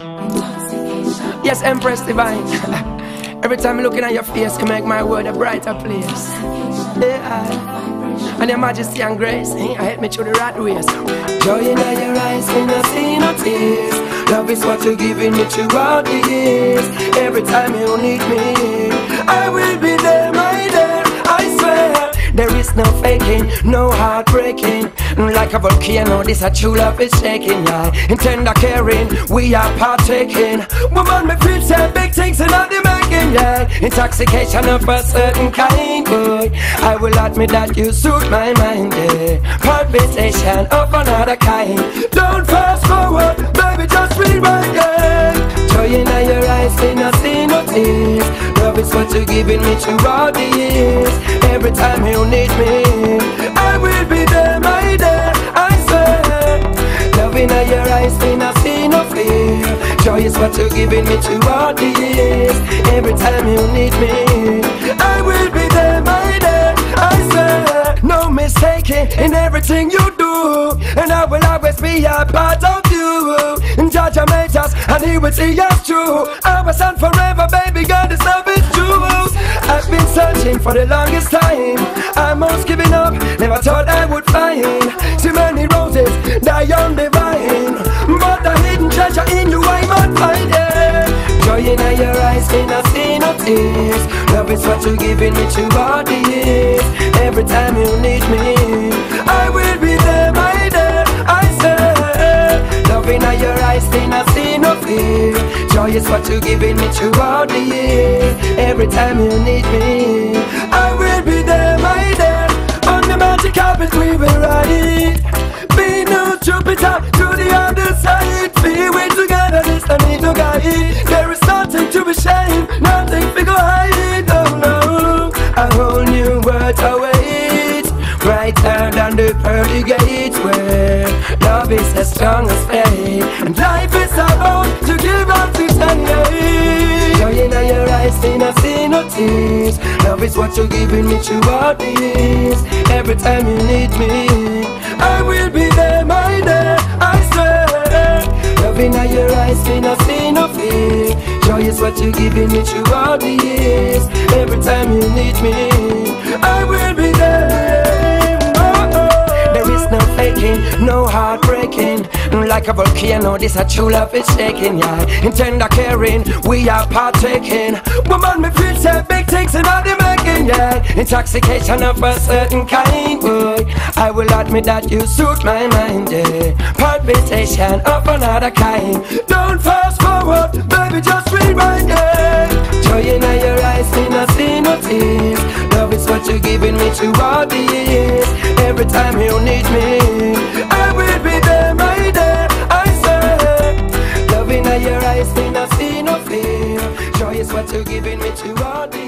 Yes, Empress Divine. Every time I'm looking at your face, you make my world a brighter place. Yeah. And your majesty and grace, eh, I help me through the rat race. Joy in your eyes, when I see no tears. Love is what you're giving me throughout the years. Every time you need me, I will be there, no faking, no heartbreaking. Mm, like a volcano, this a true love is shaking, yeah. In tender caring, we are partaking. Woman, me feel say big things in all the making, yeah. Intoxication of a certain kind, boy. I will admit that you suit my mind, yeah. Palpitation of another kind. Don't fast forward, you're giving me throughout the years. Every time you need me, I will be there, my dear. I swear. Love in your eyes, me not see no fear. Joy is what you're giving me to all the years. Every time you need me, I will be there, my dear. I swear. No mistaking in everything you do, and I will always be a part of you. And Judge made us, and He will see us through. Our son forever, baby, God is true. I've been searching for the longest time. I'm almost giving up, never thought I would find Too many roses die on the vine. But the hidden treasure in you I might find it. Joy in your eyes, me not see no tears. Love is what you're giving me throughout the years. Every time you need me, I will be there, my dear. I say, love in your eyes, me not see no fear. Joy is what you're giving me to throughout the years. Every time you need me, I will be there, my dear. On the magic carpet we will ride. Be no Jupiter to the other side. Be we together, this I need to guide. There is nothing to be ashamed, nothing to go hide. Oh, no, no, a whole new world awaits. Brighter than the pearly gates where love is the strongest faith. And life is about to give up to ten Joy in your eyes, see no, Love is what you're giving me throughout the years. Every time you need me, I will be there, my dear. I swear. Love in your eyes, see no, see no fear. Joy is what you're giving me throughout the years. Every time you need me, I will be there. Oh, oh. There is no faking, no heartbreaking. Like a volcano, this a true love is shaking, yeah. In tender caring, we are partaking. Woman, me feel in the making, yeah. Intoxication of a certain kind, boy. I will admit that you suit my mind, yeah. Permutation of another kind. Don't fast forward, baby, just rewind, yeah. Joy in your eyes, me not see no tears. Love is what you're giving me throughout the years. Every time you need me, I will be there, my dear. I say, love in your eyes, me not see no fear. Joy is what you're giving me throughout the